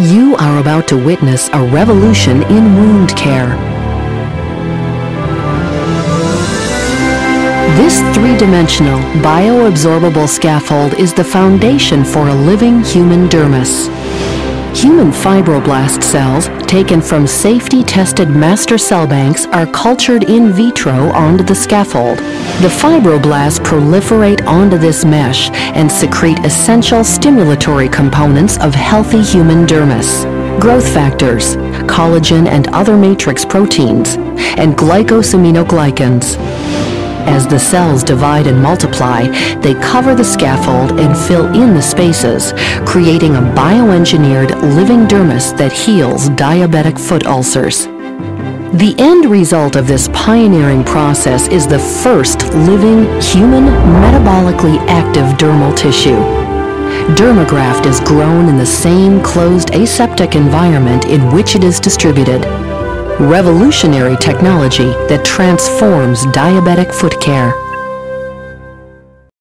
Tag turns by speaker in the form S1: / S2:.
S1: You are about to witness a revolution in wound care. This three-dimensional, bioabsorbable scaffold is the foundation for a living human dermis. Human fibroblast cells, taken from safety-tested master cell banks, are cultured in vitro onto the scaffold. The fibroblasts proliferate onto this mesh and secrete essential stimulatory components of healthy human dermis. Growth factors, collagen and other matrix proteins, and glycosaminoglycans. As the cells divide and multiply, they cover the scaffold and fill in the spaces, creating a bioengineered living dermis that heals diabetic foot ulcers. The end result of this pioneering process is the first living, human, metabolically active dermal tissue. Dermagraft is grown in the same closed aseptic environment in which it is distributed revolutionary technology that transforms diabetic foot care.